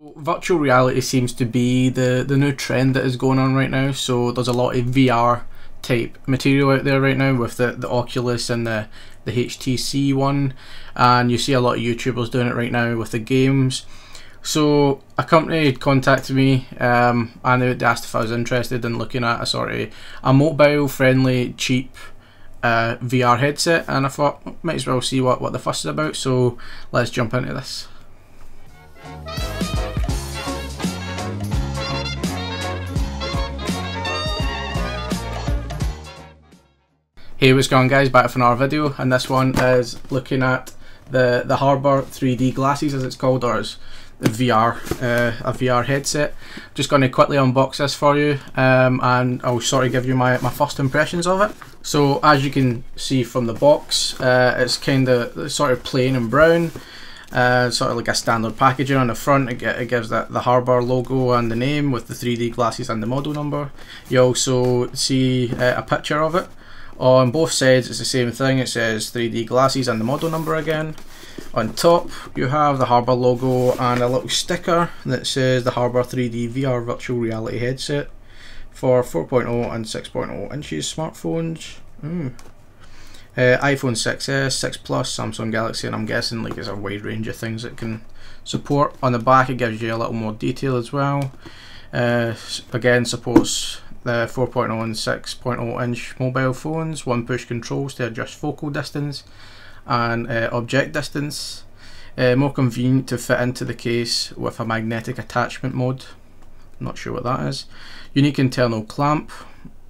Virtual reality seems to be the, the new trend that is going on right now. So there's a lot of VR type material out there right now with the, the Oculus and the, the HTC one. And you see a lot of YouTubers doing it right now with the games. So a company contacted me um, and they asked if I was interested in looking at a sort of a mobile friendly, cheap uh, VR headset. And I thought, might as well see what, what the fuss is about. So let's jump into this. Hey what's going guys, back for another video and this one is looking at the, the Habor 3D glasses as it's called or the VR, uh, a VR headset. Just going to quickly unbox this for you um, and I'll sort of give you my, my first impressions of it. So as you can see from the box, uh, it's kind of sort of plain and brown. Uh, sort of like a standard packaging on the front it, it gives that the Habor logo and the name with the 3D glasses and the model number you also see uh, a picture of it on both sides it's the same thing, it says 3D glasses and the model number again. On top you have the Habor logo and a little sticker that says the Habor 3D VR virtual reality headset for 4.0 and 6.0 inches smartphones. Mm. Uh, iPhone 6s, 6 Plus, Samsung Galaxy, and I'm guessing like there's a wide range of things it can support. On the back, it gives you a little more detail as well. Uh, again, supports the 4.0 and 6.0 inch mobile phones, one push controls to adjust focal distance and uh, object distance. Uh, more convenient to fit into the case with a magnetic attachment mode. Not sure what that is. Unique internal clamp,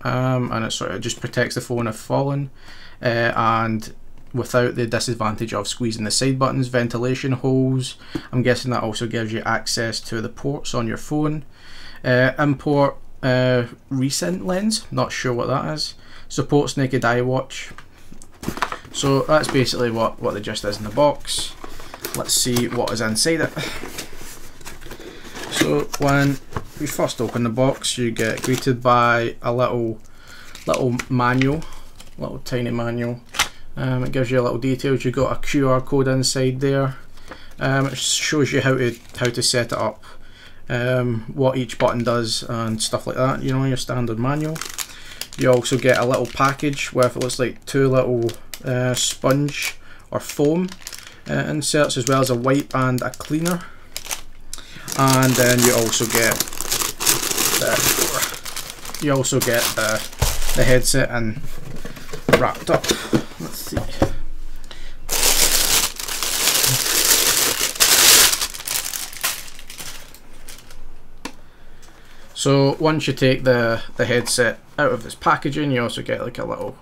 um, and it sort of just protects the phone if fallen, uh, and without the disadvantage of squeezing the side buttons, ventilation holes. I'm guessing that also gives you access to the ports on your phone. Uh, import uh, resin lens, not sure what that is. Supports naked eye watch. So that's basically what, what the gist is in the box. Let's see what is inside it. So when we first open the box you get greeted by a little little manual, little tiny manual. Um, it gives you a little details. You've got a QR code inside there. Um, it shows you how to how to set it up um, what each button does and stuff like that, you know, your standard manual. You also get a little package with it looks like two little uh, sponge or foam uh, inserts as well as a wipe and a cleaner. And then you also get the, you also get the, the headset and wrapped up. Let's see. So once you take the, the headset out of this packaging, you also get like a little,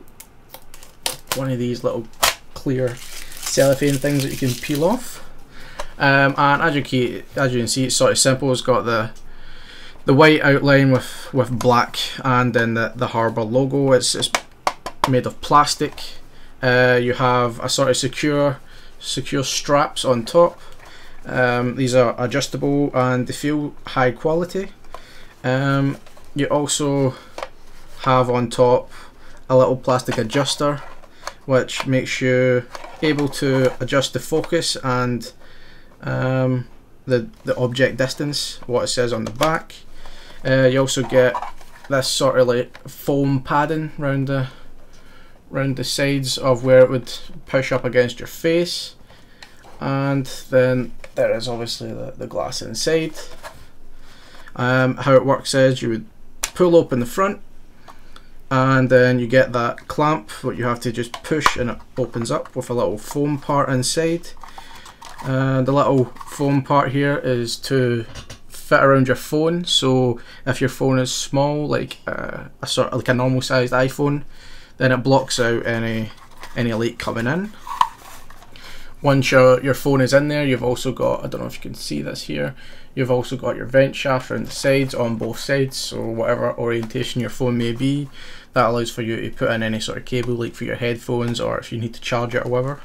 one of these little clear cellophane things that you can peel off. Um, and as you, can, as you can see, it's sort of simple. It's got the the white outline with, with black and then the, the Habor logo. It's, it's made of plastic. Uh, you have a sort of secure secure straps on top. Um, these are adjustable and they feel high quality. Um, you also have on top a little plastic adjuster which makes you able to adjust the focus and um, the, the object distance, what it says on the back. Uh, you also get this sort of like foam padding around the around the sides of where it would push up against your face and then there is obviously the, the glass inside um, how it works is you would pull open the front and then you get that clamp what you have to just push and it opens up with a little foam part inside. And the little foam part here is to fit around your phone. So if your phone is small like uh, a sort of like a normal sized iPhone then it blocks out any any light coming in once your, your phone is in there, you've also got, I don't know if you can see this here, you've also got your vent shaft around the sides on both sides, so whatever orientation your phone may be, that allows for you to put in any sort of cable like for your headphones or if you need to charge it or whatever.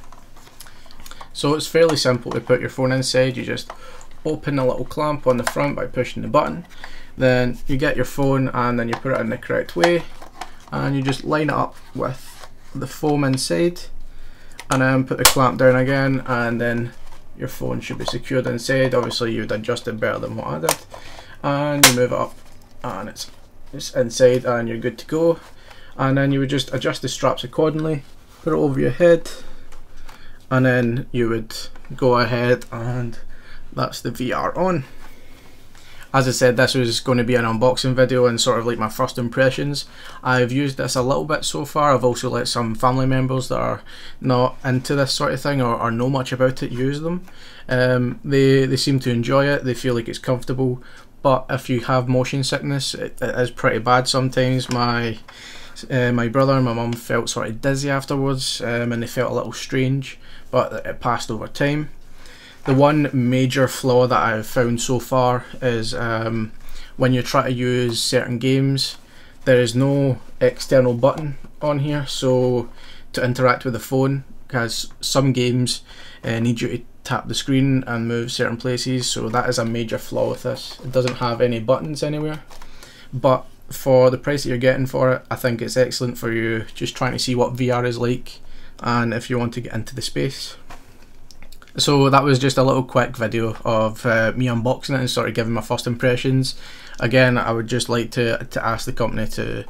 So it's fairly simple to put your phone inside, you just open the little clamp on the front by pushing the button, then you get your phone and then you put it in the correct way. And you just line it up with the foam inside and then put the clamp down again and then your phone should be secured inside. Obviously you would adjust it better than what I did. And you move it up and it's, it's inside and you're good to go. And then you would just adjust the straps accordingly, put it over your head, and then you would go ahead and that's the VR on as I said this was going to be an unboxing video and sort of like my first impressions. I've used this a little bit so far. I've also let some family members that are not into this sort of thing or, or know much about it use them. Um, they, they seem to enjoy it. They feel like it's comfortable. But if you have motion sickness it, it is pretty bad sometimes. My uh, my brother and my mum felt sort of dizzy afterwards um, and they felt a little strange but it passed over time the one major flaw that I've found so far is um, when you try to use certain games, there is no external button on here. So to interact with the phone, because some games uh, need you to tap the screen and move certain places. So that is a major flaw with this. It doesn't have any buttons anywhere. But for the price that you're getting for it, I think it's excellent for you just trying to see what VR is like and if you want to get into the space. So that was just a little quick video of uh, me unboxing it and sort of giving my first impressions. Again, I would just like to, to ask the company to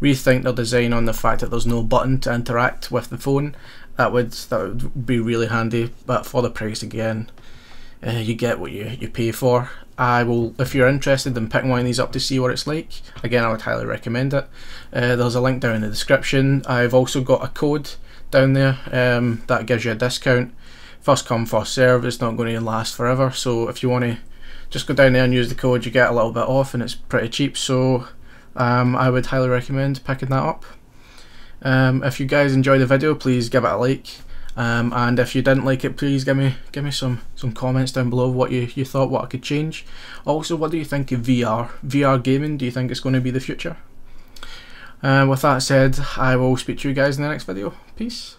rethink their design on the fact that there's no button to interact with the phone. That would that would be really handy, but for the price again, uh, you get what you, you pay for. I will, if you're interested in picking one of these up to see what it's like, again I would highly recommend it. Uh, there's a link down in the description. I've also got a code down there um, that gives you a discount first come first serve it's not going to last forever. So if you want to just go down there and use the code you get a little bit off and it's pretty cheap. So um, I would highly recommend picking that up. Um, if you guys enjoy the video please give it a like. Um, and if you didn't like it please give me give me some some comments down below what you, you thought what I could change. Also what do you think of VR VR gaming do you think it's going to be the future? Uh, with that said I will speak to you guys in the next video. Peace